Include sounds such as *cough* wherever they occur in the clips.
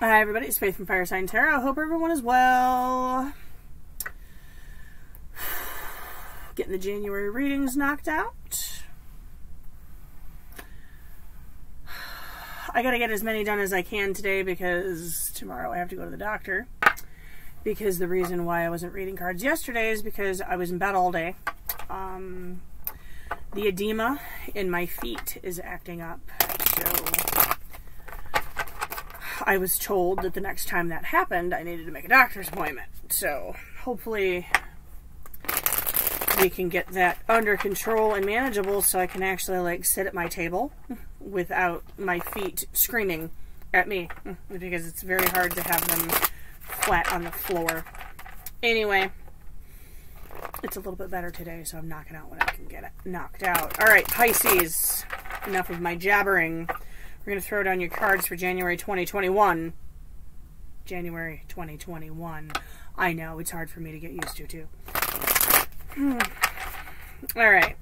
Hi, everybody. It's Faith from Fire Sign Tarot. I hope everyone is well. *sighs* Getting the January readings knocked out. *sighs* I gotta get as many done as I can today because tomorrow I have to go to the doctor. Because the reason why I wasn't reading cards yesterday is because I was in bed all day. Um, the edema in my feet is acting up. So I was told that the next time that happened, I needed to make a doctor's appointment. So hopefully we can get that under control and manageable so I can actually like sit at my table without my feet screaming at me because it's very hard to have them flat on the floor. Anyway, it's a little bit better today, so I'm knocking out when I can get it knocked out. All right, Pisces, enough of my jabbering. We're going to throw down your cards for January 2021. January 2021. I know, it's hard for me to get used to, too. *sighs* All right.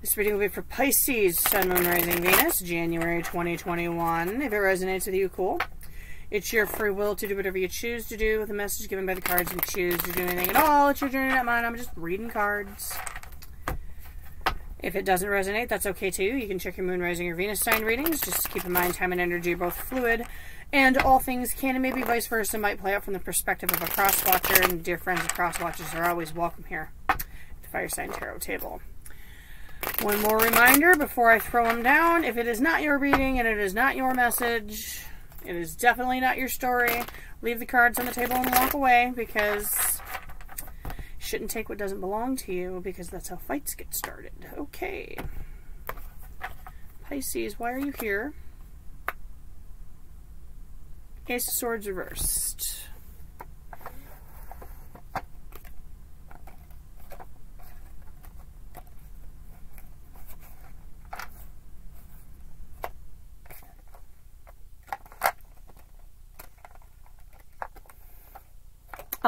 This reading will be for Pisces, Sun, Moon, Rising, Venus, January 2021. If it resonates with you, cool. It's your free will to do whatever you choose to do with the message given by the cards. You choose to do anything at all, it's your journey, not mine. I'm just reading cards. If it doesn't resonate, that's okay too. You can check your moon, rising, or Venus sign readings. Just keep in mind time and energy are both fluid, and all things can and maybe vice versa might play out from the perspective of a cross watcher. And dear friends of cross watchers are always welcome here at the Fire Sign Tarot table. One more reminder before I throw them down. If it is not your reading and it is not your message, it is definitely not your story. Leave the cards on the table and walk away because Shouldn't take what doesn't belong to you because that's how fights get started. Okay. Pisces, why are you here? Ace of Swords reversed.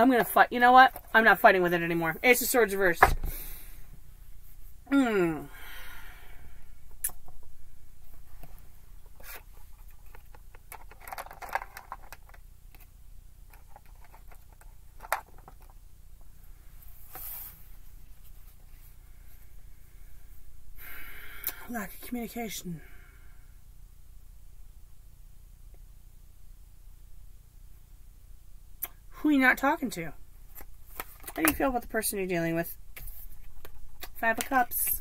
I'm gonna fight. You know what? I'm not fighting with it anymore. Ace of Swords reversed. Hmm. Lack of communication. Who are you not talking to? How do you feel about the person you're dealing with? Five of Cups.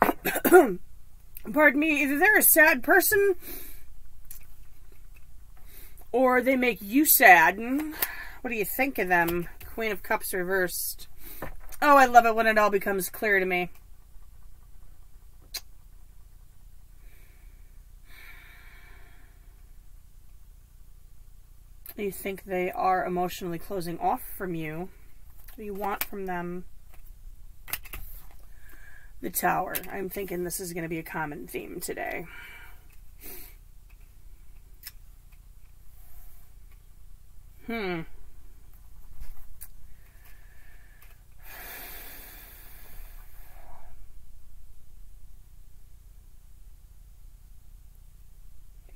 *coughs* Pardon me, either they're a sad person or they make you sad. What do you think of them? Queen of Cups reversed. Oh, I love it when it all becomes clear to me. You think they are emotionally closing off from you. You want from them? The tower. I'm thinking this is going to be a common theme today. Hmm.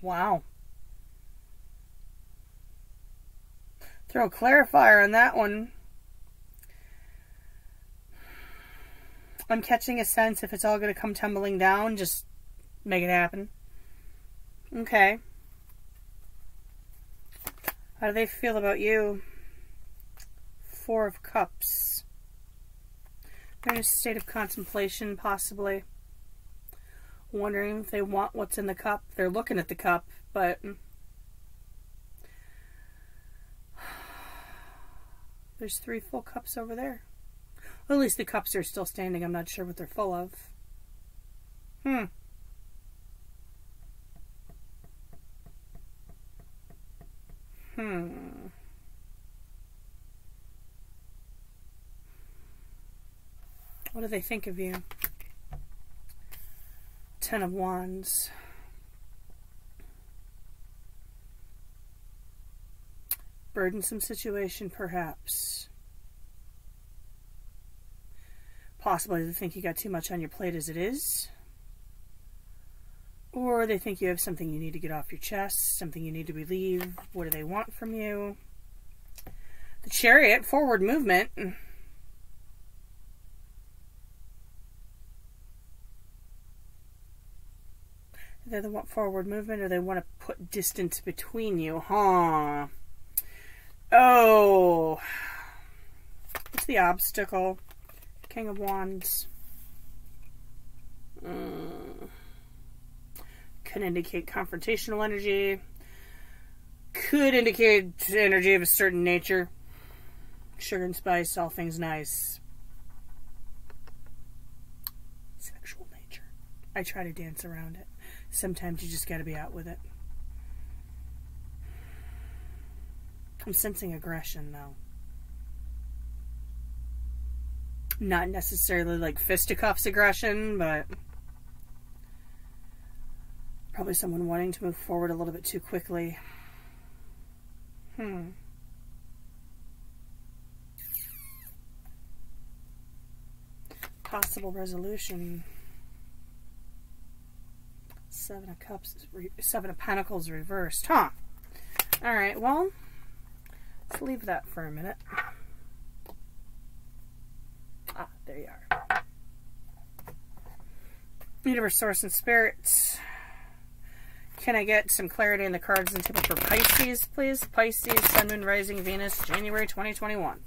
Wow. Throw a clarifier on that one. I'm catching a sense if it's all going to come tumbling down, just make it happen. Okay. How do they feel about you? Four of Cups. They're in a state of contemplation, possibly. Wondering if they want what's in the cup. They're looking at the cup, but There's three full cups over there. Well, at least the cups are still standing. I'm not sure what they're full of. Hmm. Hmm. What do they think of you? Ten of Wands. Burdensome situation, perhaps. Possibly they think you got too much on your plate as it is. Or they think you have something you need to get off your chest, something you need to relieve. What do they want from you? The chariot, forward movement. They want forward movement or they want to put distance between you, huh? Oh. What's the obstacle? King of Wands. Mm. Could indicate confrontational energy. Could indicate energy of a certain nature. Sugar and spice, all things nice. Sexual nature. I try to dance around it. Sometimes you just gotta be out with it. I'm sensing aggression though. Not necessarily like fisticuffs aggression, but probably someone wanting to move forward a little bit too quickly. Hmm. Possible resolution. Seven of Cups, Seven of Pentacles reversed. Huh. All right, well, let's leave that for a minute. Ah, there you are. Universe, Source, and Spirits. Can I get some clarity in the cards and table for Pisces, please? Pisces, Sun, Moon, Rising, Venus, January 2021.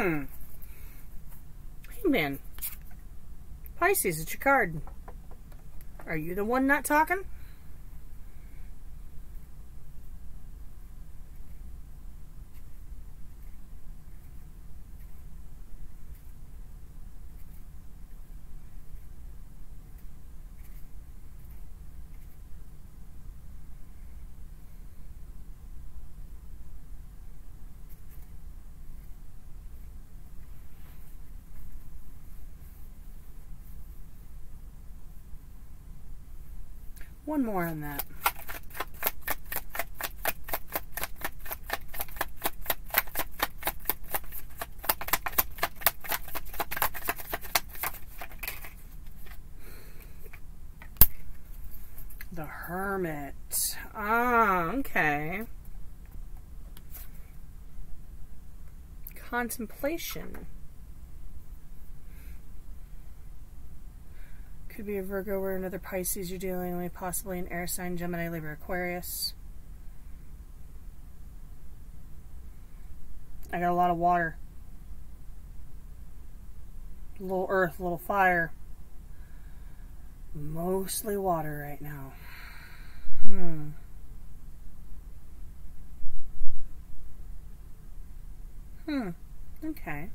Hmm. man. Pisces, it's your card. Are you the one not talking? One more on that. The Hermit. Ah, okay. Contemplation. Be a Virgo or another Pisces you're dealing with, possibly an air sign, Gemini, Libra, Aquarius. I got a lot of water. A little earth, a little fire. Mostly water right now. Hmm. Hmm. Okay.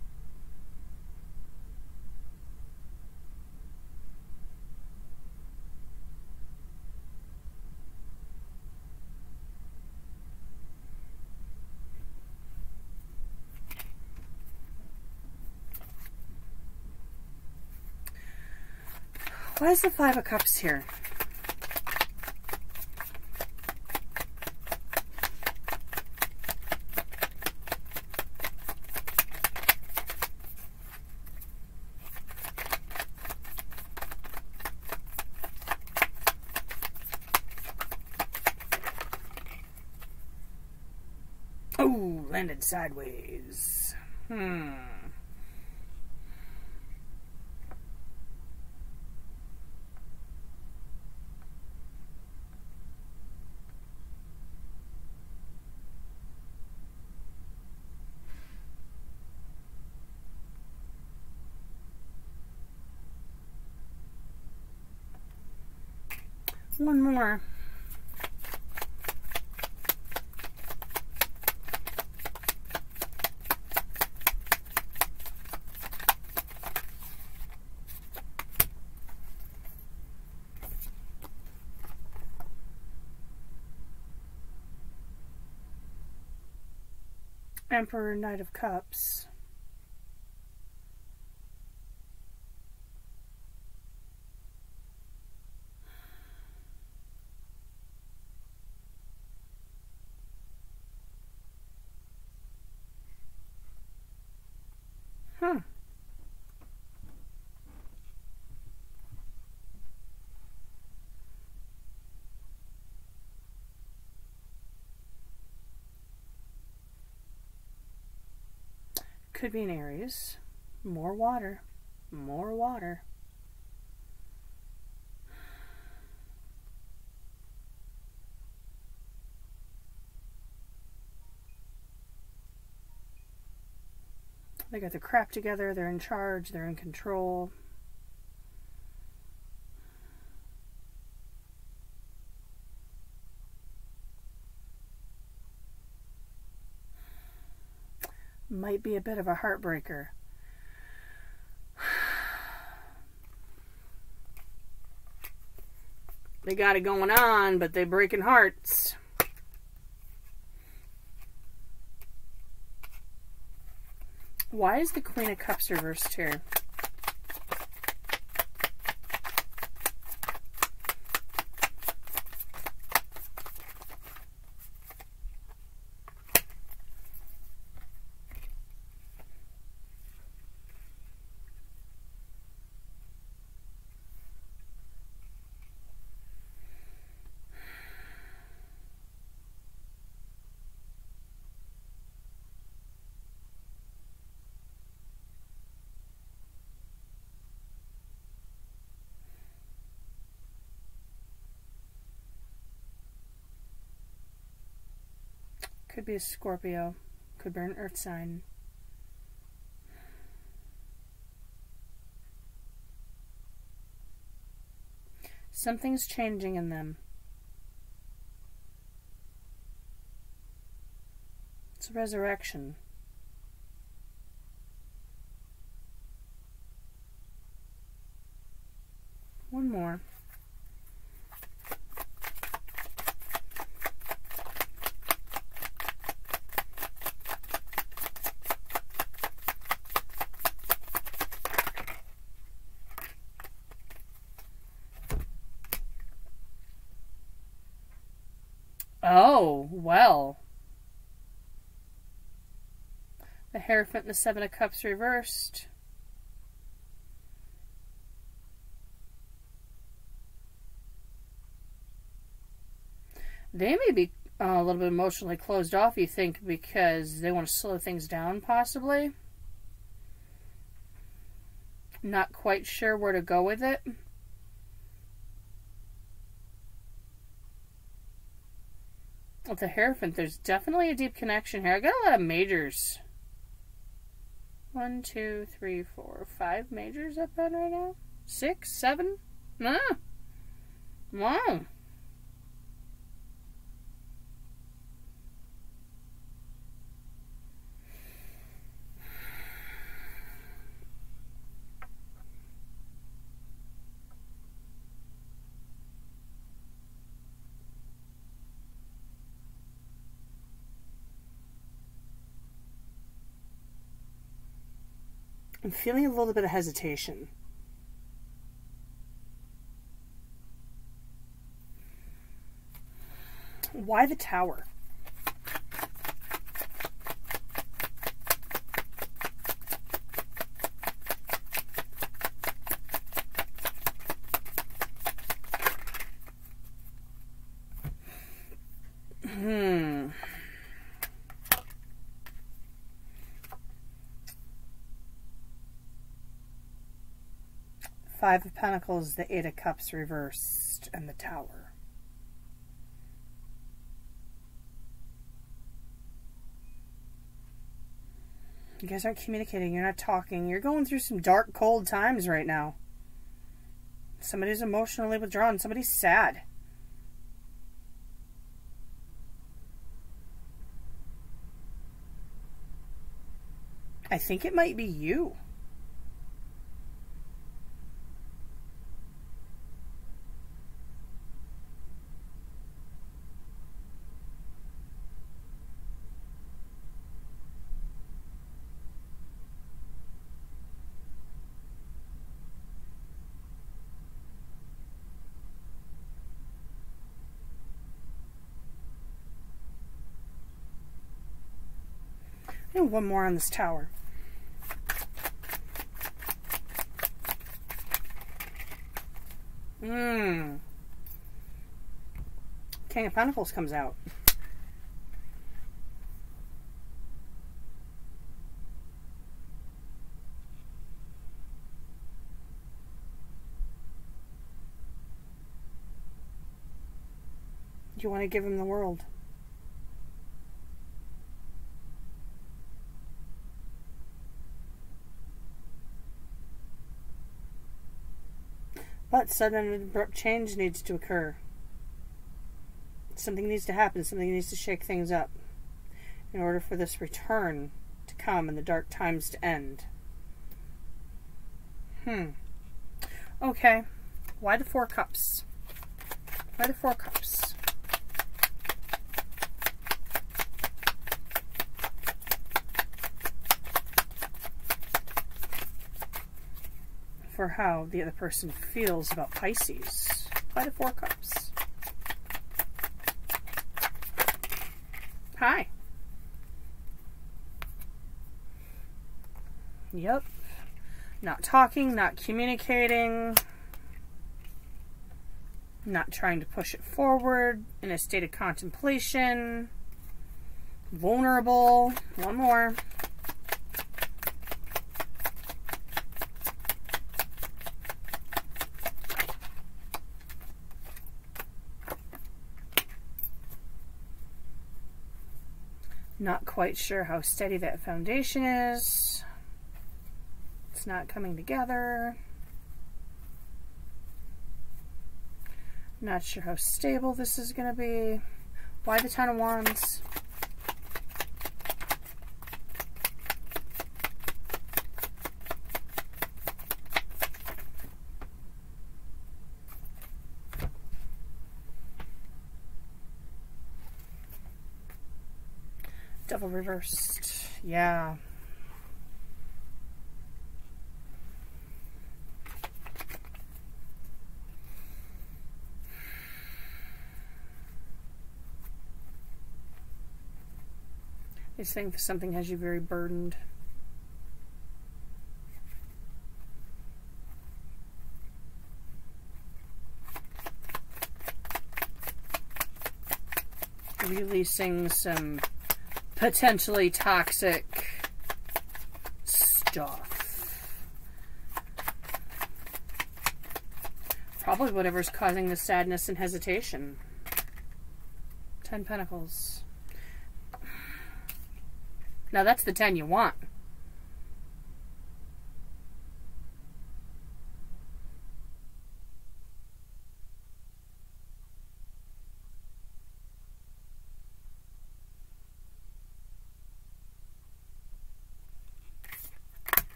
Why is the Five of Cups here? Oh, landed sideways. Hmm. One more. Emperor Knight of Cups. Hmm. Could be an Aries. More water. More water. They got their crap together, they're in charge, they're in control. Might be a bit of a heartbreaker. *sighs* They got it going on, but they're breaking hearts. Why is the Queen of Cups reversed here? Could be a Scorpio. Could be an earth sign. Something's changing in them. It's a resurrection. One more. Oh, well. The Hierophant and the Seven of Cups reversed. They may be uh, a little bit emotionally closed off, you think, because they want to slow things down, possibly. Not quite sure where to go with it. With the Hierophant, there's definitely a deep connection here. I got a lot of majors. One, two, three, four, five majors up on right now. Six, seven? Ah. Wow. I'm feeling a little bit of hesitation. Why the tower? Hmm. Five of Pentacles, the Eight of Cups reversed, and the Tower. You guys aren't communicating. You're not talking. You're going through some dark, cold times right now. Somebody's emotionally withdrawn. Somebody's sad. I think it might be you. And one more on this tower. Mmm. King of Pentacles comes out. You want to give him the world. But sudden abrupt change needs to occur. Something needs to happen, something needs to shake things up in order for this return to come and the dark times to end. Hmm. Okay. Why the Four Cups? Why the Four Cups? For how the other person feels about Pisces. By the Four Cups. Hi. Yep. Not talking, not communicating, not trying to push it forward, in a state of contemplation, vulnerable. One more. Not quite sure how steady that foundation is. It's not coming together. Not sure how stable this is going to be. Why the Ten of Wands? Devil reversed. Yeah. I just think something has you very burdened. Releasing some potentially toxic stuff. Probably whatever's causing the sadness and hesitation. Ten Pentacles. Now that's the ten you want.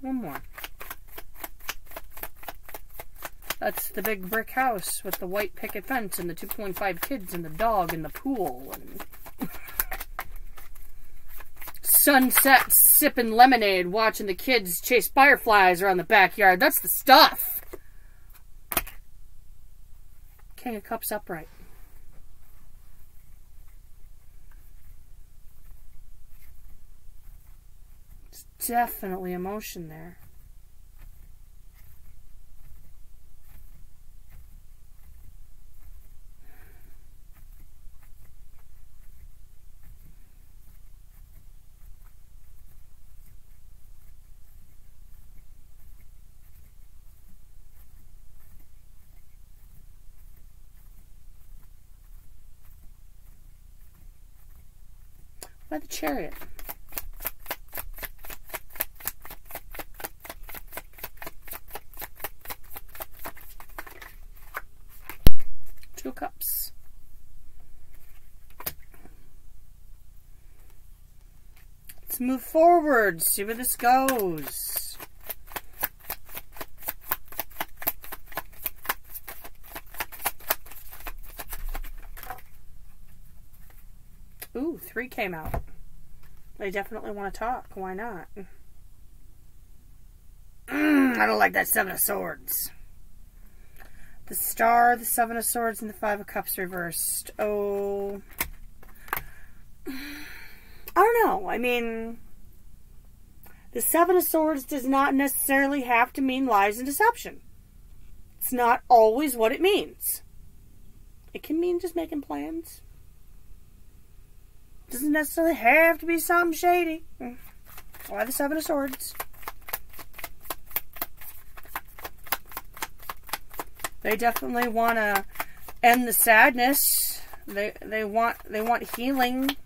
One more. That's the big brick house with the white picket fence and the 2.5 kids and the dog and the pool and sunset sipping lemonade watching the kids chase fireflies around the backyard. That's the stuff. King of Cups upright. definitely emotion there. Chariot. Two cups. Let's move forward. See where this goes. Ooh, three came out. They definitely want to talk. Why not? Mm, I don't like that Seven of Swords. The Star, the Seven of Swords, and the Five of Cups reversed. Oh. I don't know. I mean, the Seven of Swords does not necessarily have to mean lies and deception. It's not always what it means. It can mean just making plans. Doesn't necessarily have to be something shady. Why the Seven of Swords? They definitely want to end the sadness. They they want they want healing.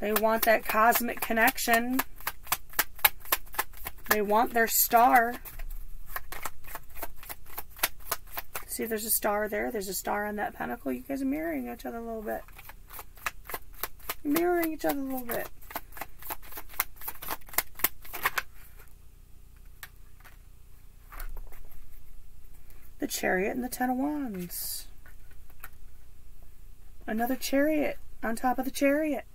They want that cosmic connection. They want their star. See, there's a star there. There's a star on that pentacle. You guys are mirroring each other a little bit mirroring each other a little bit. The chariot and the ten of wands. Another chariot on top of the chariot.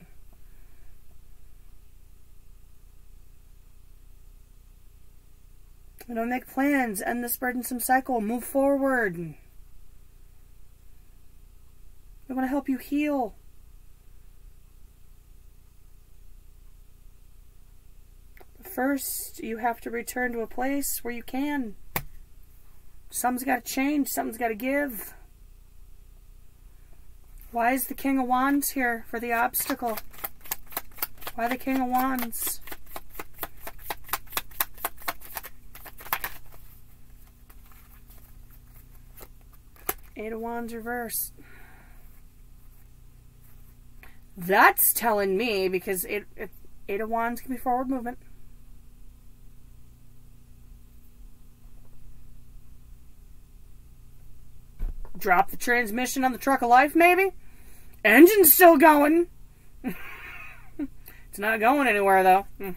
We don't make plans, end this burdensome cycle, move forward. We want to help you heal. First you have to return to a place where you can. Something's got to change. Something's got to give. Why is the King of Wands here for the obstacle? Why the King of Wands? Eight of Wands reversed. That's telling me because it, it Eight of Wands can be forward movement. Drop the transmission on the truck of life, maybe? Engine's still going. *laughs* it's not going anywhere, though. Hmm.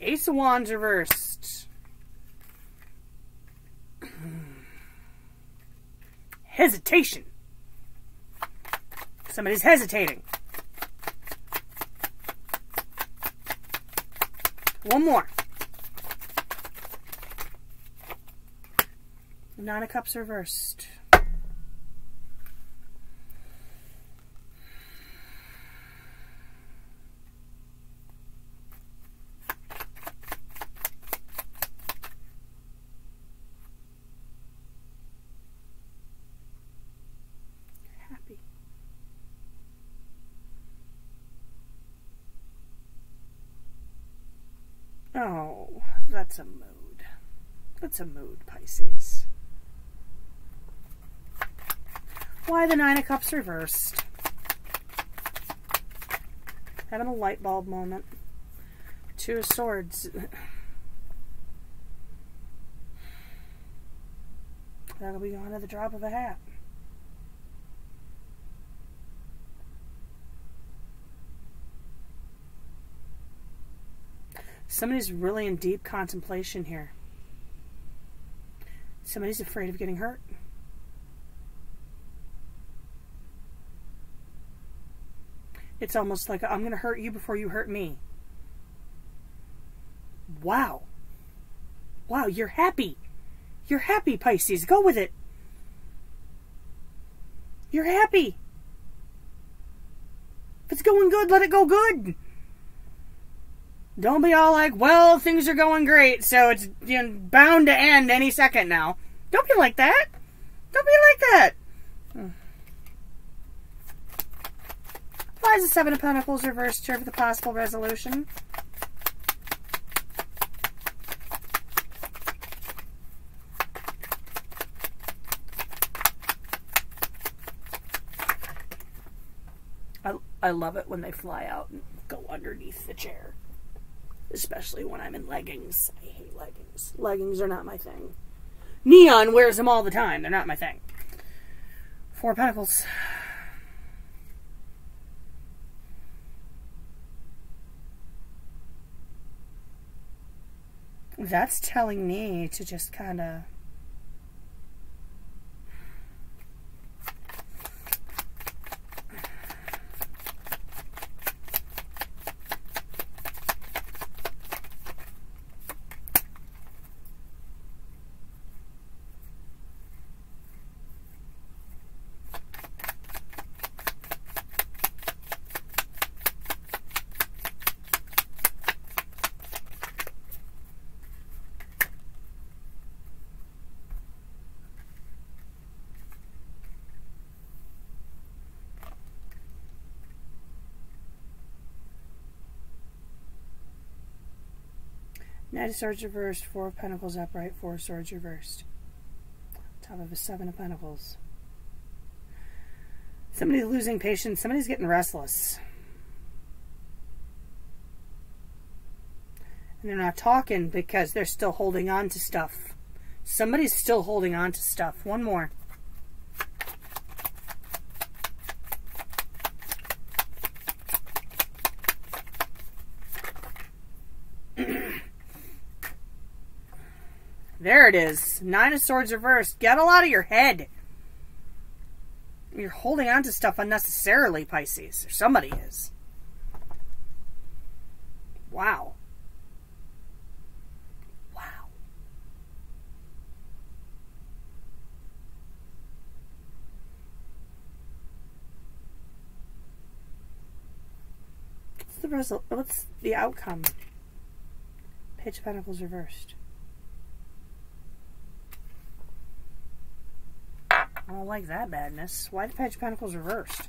Ace of Wands reversed. *clears throat* Hesitation. Somebody's hesitating. One more. Nine of Cups reversed. Happy. Oh, that's a mood. That's a mood, Pisces. Why the Nine of Cups reversed? Having a light bulb moment. Two of Swords. That'll be gone at the drop of a hat. Somebody's really in deep contemplation here. Somebody's afraid of getting hurt. It's almost like I'm going to hurt you before you hurt me. Wow. Wow, you're happy. You're happy, Pisces. Go with it. You're happy. If it's going good, let it go good. Don't be all like, well, things are going great, so it's you know, bound to end any second now. Don't be like that. Don't be like that. Why is the Seven of Pentacles reversed here for the possible resolution? I, I love it when they fly out and go underneath the chair. Especially when I'm in leggings. I hate leggings. Leggings are not my thing. Neon wears them all the time. They're not my thing. Four Pentacles. That's telling me to just kind of Knight of Swords reversed, Four of Pentacles upright, Four of Swords reversed. Top of a Seven of Pentacles. Somebody's losing patience. Somebody's getting restless. And they're not talking because they're still holding on to stuff. Somebody's still holding on to stuff. One more. There it is. Nine of Swords reversed. Get a lot of your head. You're holding on to stuff unnecessarily, Pisces. Or somebody is. Wow. Wow. What's the result? What's the outcome? Page of Pentacles reversed. I don't like that badness. Why the Page of Pentacles reversed?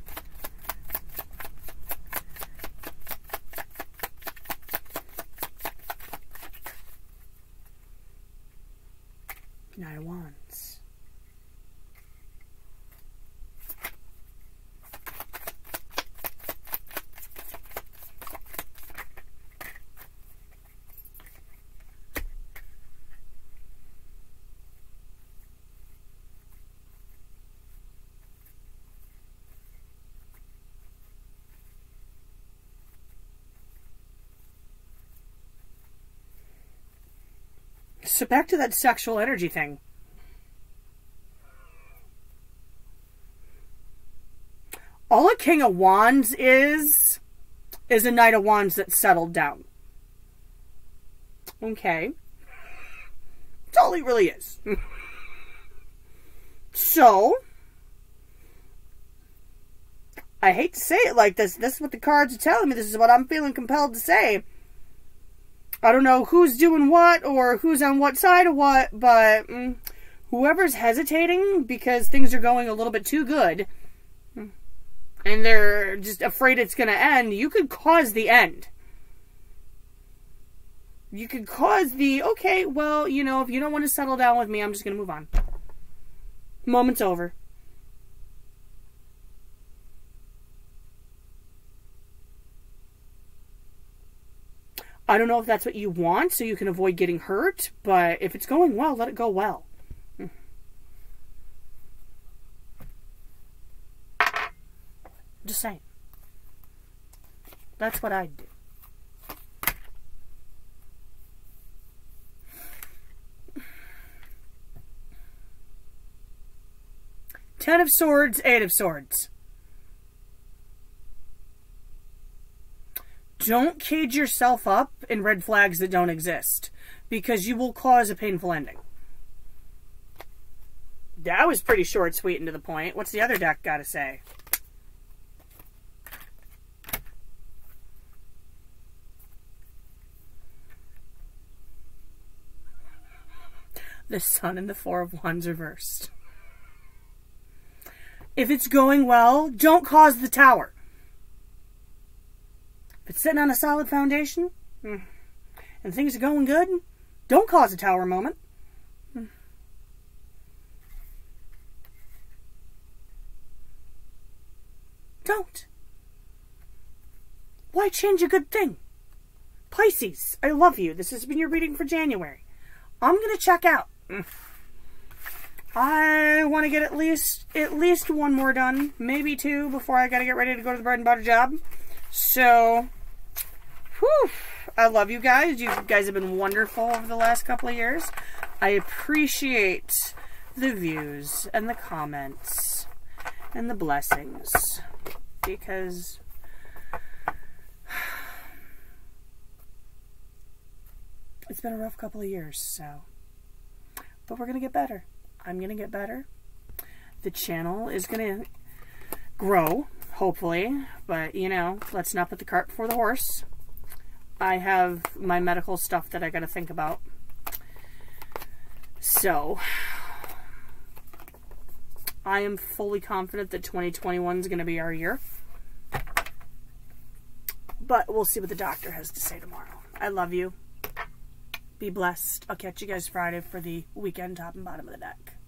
Knight of Wands. So back to that sexual energy thing. All a King of Wands is, is a Knight of Wands that's settled down. Okay. That's all he really is. so, I hate to say it like this. This is what the cards are telling me. This is what I'm feeling compelled to say. I don't know who's doing what or who's on what side of what, but mm, whoever's hesitating because things are going a little bit too good mm, and they're just afraid it's going to end, you could cause the end. You could cause the, okay, well, you know, if you don't want to settle down with me, I'm just going to move on. Moment's over. I don't know if that's what you want so you can avoid getting hurt, but if it's going well, let it go well. Hmm. Just saying. That's what I'd do. Ten of Swords, Eight of Swords. Don't cage yourself up in red flags that don't exist because you will cause a painful ending. That was pretty short, sweet, and to the point. What's the other deck got to say? The Sun and the Four of Wands reversed. If it's going well, don't cause the tower. If it's sitting on a solid foundation hmm, and things are going good, don't cause a tower moment. Hmm. Don't. Why change a good thing? Pisces, I love you. This has been your reading for January. I'm going to check out. Hmm. I want to get at least at least one more done, maybe two before I got to get ready to go to the bread and butter job. So Whew. I love you guys. You guys have been wonderful over the last couple of years. I appreciate the views and the comments and the blessings because *sighs* it's been a rough couple of years, so. But we're going to get better. I'm going to get better. The channel is going to grow, hopefully. But, you know, let's not put the cart before the horse. I have my medical stuff that I got to think about. So, I am fully confident that 2021 is going to be our year. But we'll see what the doctor has to say tomorrow. I love you. Be blessed. I'll catch you guys Friday for the weekend top and bottom of the deck.